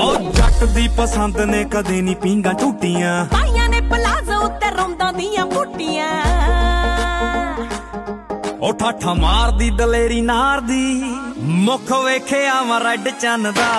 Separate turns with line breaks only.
ਉਹ ਜੱਟ ਦੀ ਪਸੰਦ ਨੇ ਕਦੇ ਨਹੀਂ ਪੀਂਗਾ ਝੂਟੀਆਂ।
ਪਾਈਆਂ ਨੇ ਪਲਾਜ਼ੋ ਉੱਤੇ ਰੌਂਦਾਂ ਦੀਆਂ ਬੂਟੀਆਂ।
ਉਹ ਠਾਠਾ ਮਾਰਦੀ ਦਲੇਰੀ ਨਾਰ ਦੀ ਮੁਖ ਵੇਖਿਆ ਵਾ ਰੈੱਡ ਚੰਨ ਦਾ।